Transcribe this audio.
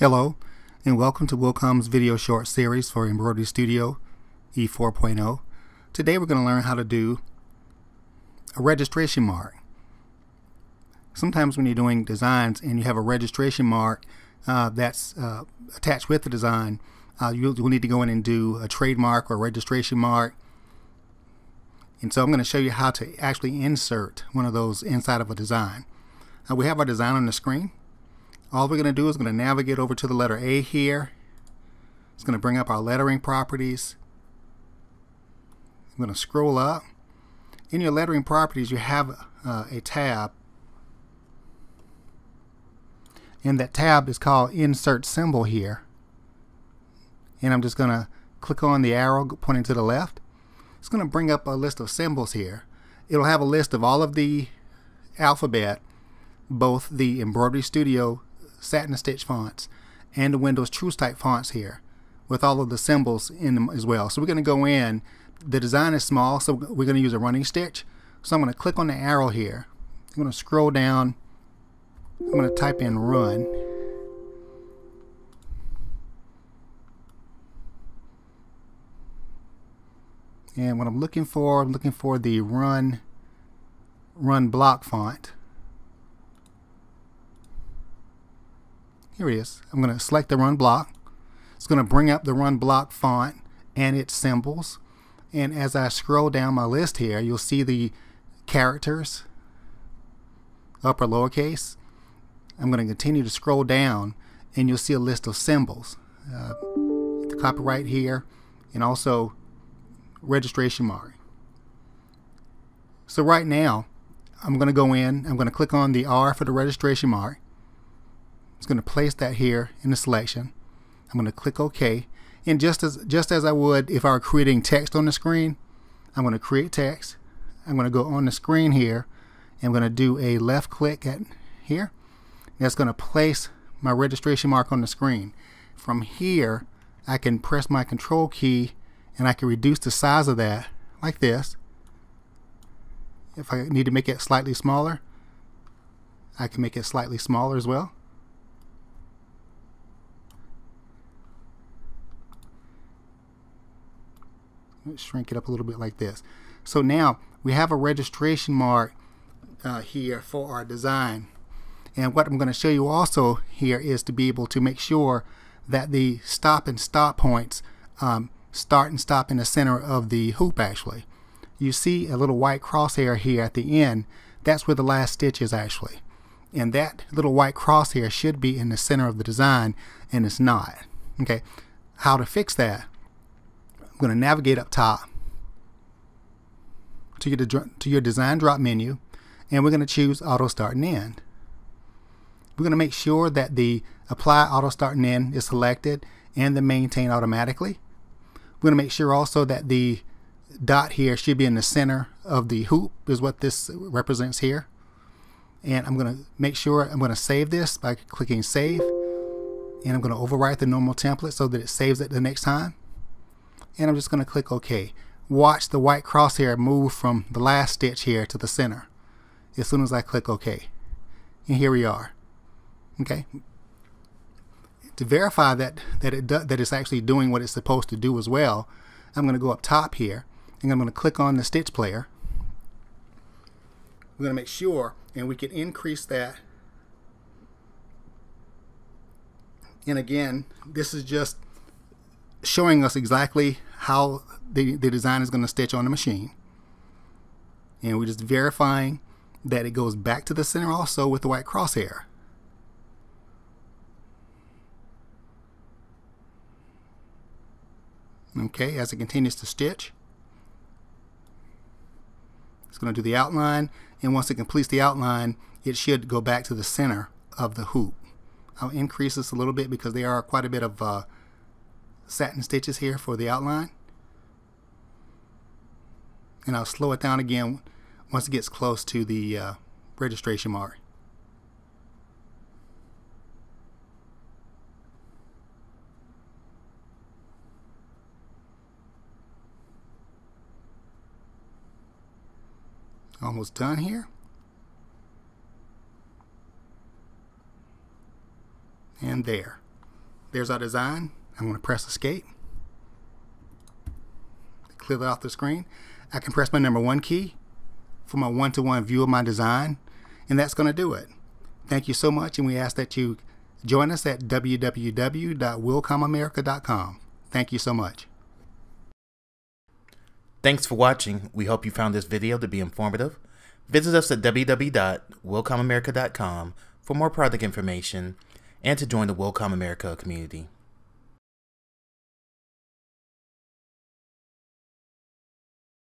Hello, and welcome to Wilcom's video short series for Embroidery Studio E4.0. Today we're going to learn how to do a registration mark. Sometimes when you're doing designs and you have a registration mark uh, that's uh, attached with the design, uh, you'll, you'll need to go in and do a trademark or registration mark. And so I'm going to show you how to actually insert one of those inside of a design. Uh, we have our design on the screen. All we're going to do is going to navigate over to the letter A here. It's going to bring up our lettering properties. I'm going to scroll up. In your lettering properties, you have uh, a tab. And that tab is called Insert Symbol here. And I'm just going to click on the arrow pointing to the left. It's going to bring up a list of symbols here. It'll have a list of all of the alphabet, both the Embroidery Studio satin stitch fonts and the Windows TrueType fonts here with all of the symbols in them as well. So we're going to go in. The design is small, so we're going to use a running stitch. So I'm going to click on the arrow here. I'm going to scroll down. I'm going to type in run. And what I'm looking for, I'm looking for the run run block font. Here it is. I'm going to select the run block. It's going to bring up the run block font and its symbols. And as I scroll down my list here, you'll see the characters, upper lowercase. I'm going to continue to scroll down and you'll see a list of symbols. Uh, the copyright here and also registration mark. So right now, I'm going to go in, I'm going to click on the R for the registration mark. It's going to place that here in the selection. I'm going to click OK. And just as just as I would if I were creating text on the screen, I'm going to create text. I'm going to go on the screen here. I'm going to do a left click at here. That's going to place my registration mark on the screen. From here, I can press my control key and I can reduce the size of that like this. If I need to make it slightly smaller, I can make it slightly smaller as well. Let's shrink it up a little bit like this. So now we have a registration mark uh, here for our design. And what I'm going to show you also here is to be able to make sure that the stop and stop points um, start and stop in the center of the hoop actually. You see a little white crosshair here at the end. That's where the last stitch is actually. And that little white crosshair should be in the center of the design and it's not. Okay, how to fix that? I'm going to navigate up top to your, to your design drop menu and we're going to choose auto start and end. We're going to make sure that the apply auto start and end is selected and the maintain automatically. We're going to make sure also that the dot here should be in the center of the hoop is what this represents here. And I'm going to make sure I'm going to save this by clicking save and I'm going to overwrite the normal template so that it saves it the next time and I'm just going to click OK. Watch the white crosshair move from the last stitch here to the center as soon as I click OK. And here we are. Okay. To verify that that it do, that it's actually doing what it's supposed to do as well, I'm going to go up top here and I'm going to click on the stitch player. We're going to make sure and we can increase that. And again, this is just showing us exactly how the, the design is going to stitch on the machine. And we're just verifying that it goes back to the center also with the white crosshair. Okay, as it continues to stitch, it's going to do the outline, and once it completes the outline, it should go back to the center of the hoop. I'll increase this a little bit because there are quite a bit of uh, satin stitches here for the outline. And I'll slow it down again once it gets close to the uh, registration mark. Almost done here. And there. There's our design. I'm going to press escape. Clear that off the screen. I can press my number one key for my one-to-one -one view of my design, and that's going to do it. Thank you so much, and we ask that you join us at www.wilcomamerica.com. Thank you so much. Thanks for watching. We hope you found this video to be informative. Visit us at www.wilcomamerica.com for more product information and to join the Wilcom America community.